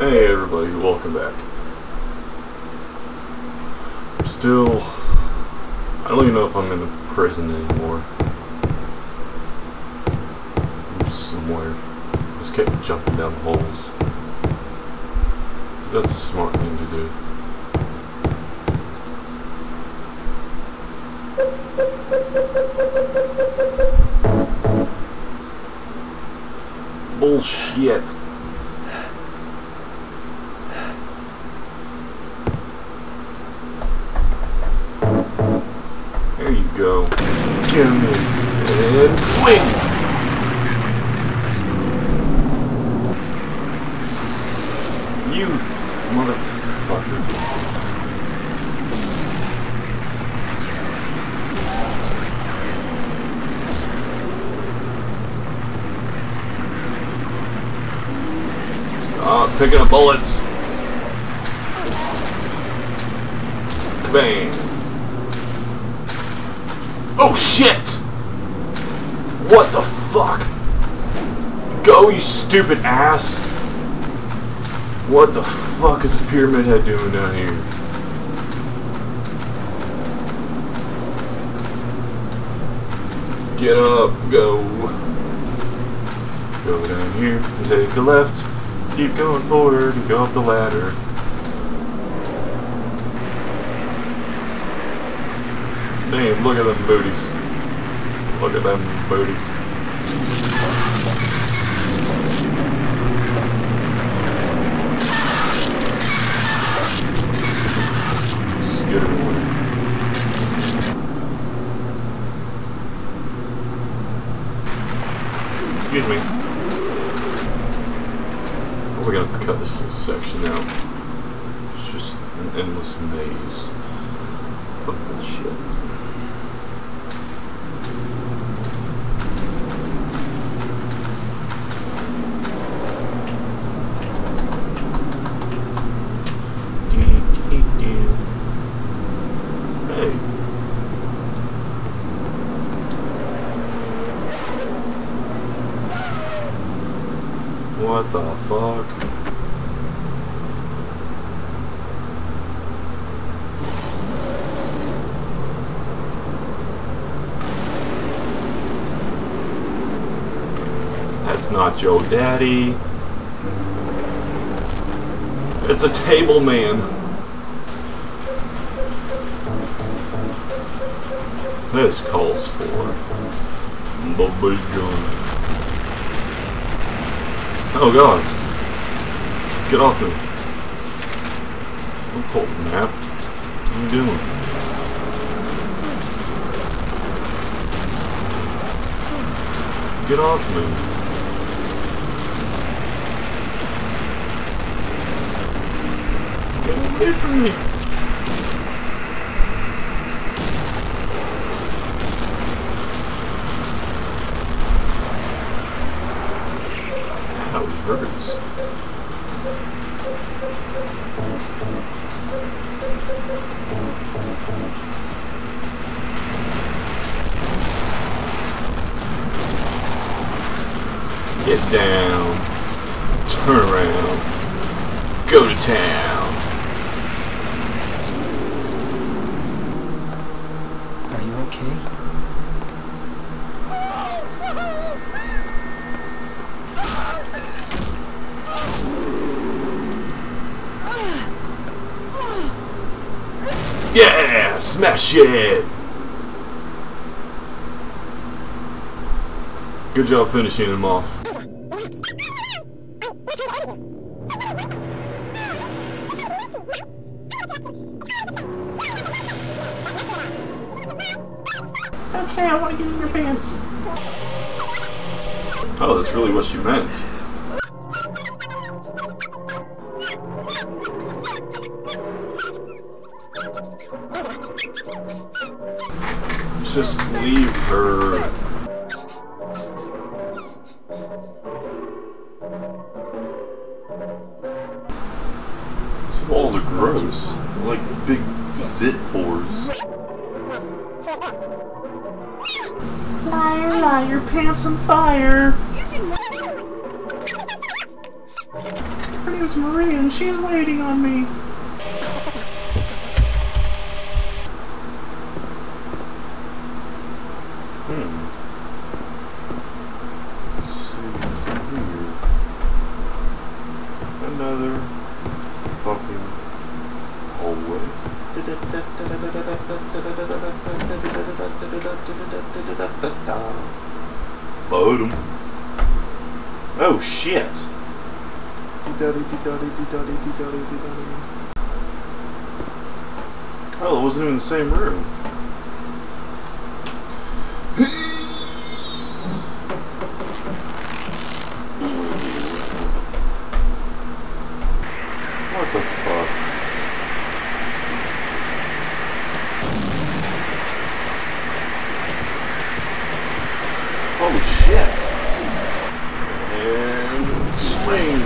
Hey everybody, welcome back. I'm still... I don't even know if I'm in the prison anymore. I'm somewhere. Just kept jumping down holes. That's a smart thing to do. Bullshit. Him in. And swing! You motherfucker. Stop picking up bullets. Kabang. Oh shit! What the fuck? Go, you stupid ass! What the fuck is a pyramid head doing down here? Get up, go. Go down here take a left. Keep going forward and go up the ladder. Damn, look at them booties. Look at them booties. Skitter away. Excuse me. Gonna have to cut this whole section out. It's just an endless maze of bullshit. What the fuck? Not Joe Daddy. It's a table man. This calls for the big gun. Oh god. Get off me. Don't pull the map. What are you doing? Get off me. From me. Ow, it hurts. Get down. Turn around. Go to town. Are you okay? Yeah! Smash it! Good job finishing him off. Okay, I want to get in your pants. Oh, that's really what you meant. Just leave her. These walls are gross. They're like big zit pores. Liar, liar, pants on fire. Her name's Maria and she's waiting on me. Hmm. Let's see, it's here. Another fucking hallway. Bottom. Oh shit. Oh, it wasn't even the same room. Shit. And swing.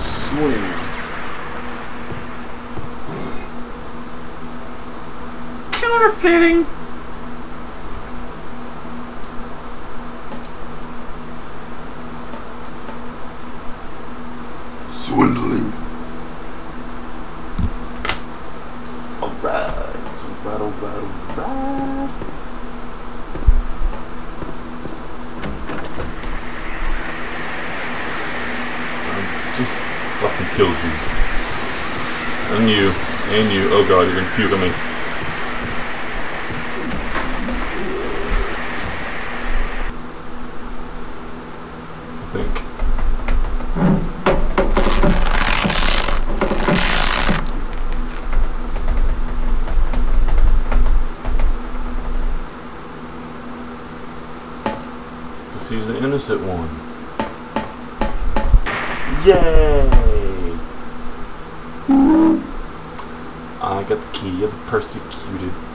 Swing. Counterfeiting. Swindling. Alright, alright, alright, alright. I just fucking killed you. And you. And you. Me. I think. Because he's the innocent one. I got the key of the persecuted.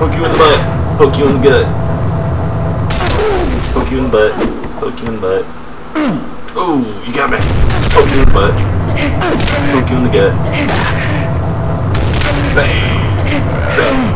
Poke you in the butt. Poke you in the gut. Poke you in the butt. Poke you in the butt. Oh, you got me. Poke you in the butt. Poke you in the gut. Bang. Bang.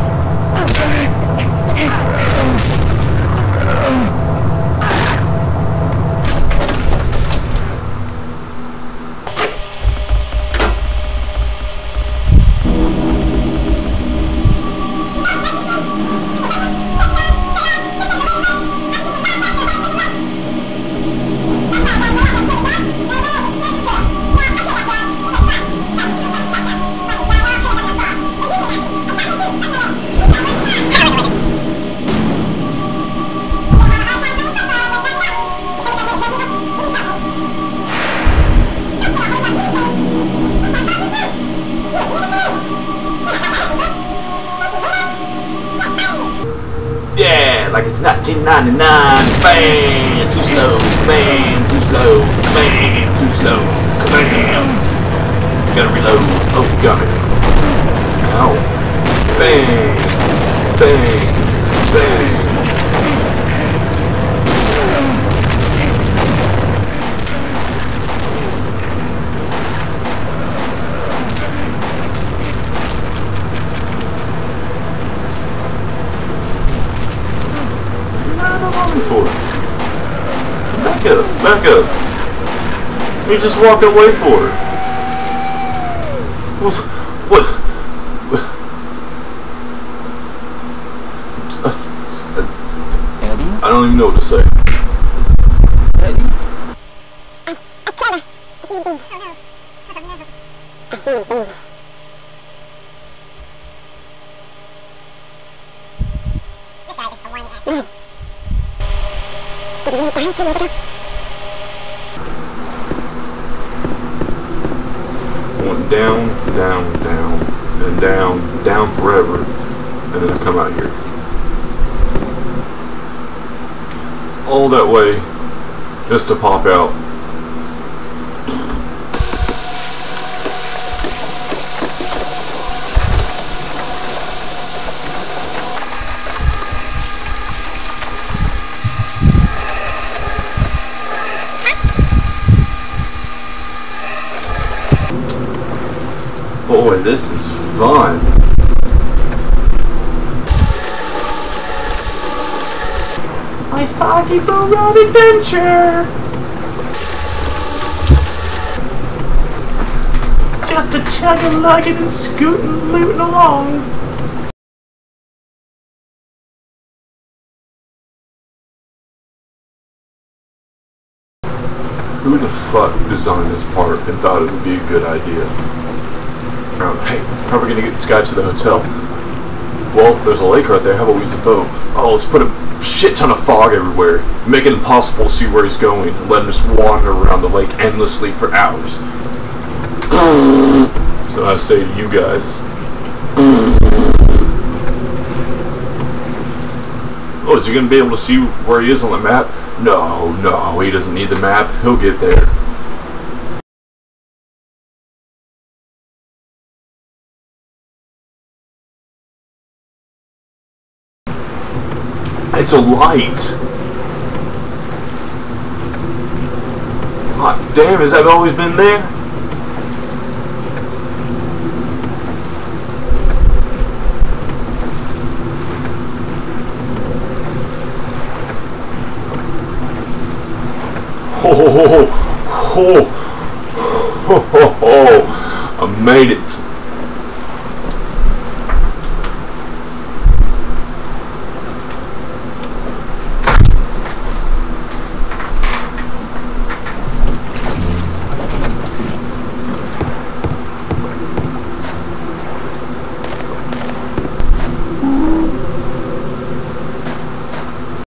1999. Bam! Too slow. Bam! Too slow. Bam! Too slow. Bam! Gotta reload. Oh, got it. Up, back. You're just walking away for it. What? What? what? I don't even know what to say. Eddie? I tell her. I see the bead. I see the bead. This guy is the one Mary. Did you really die two years ago? Going down, down, down, and down, down forever, and then I come out here. All that way, just to pop out. This is fun. My foggy boat adventure! Just a chugging, lugging, and scooting, looting along. Who the fuck designed this part and thought it would be a good idea? Um, hey, how are we gonna get this guy to the hotel? Well, there's a lake right there. How about we use a boat? Oh, let's put a shit ton of fog everywhere. Make it impossible to see where he's going. And let him just wander around the lake endlessly for hours. So I say to you guys. Oh, is he gonna be able to see where he is on the map? No, no, he doesn't need the map. He'll get there. It's a light. Hot damn, has that always been there? Ho ho ho ho ho ho ho ho! I made it.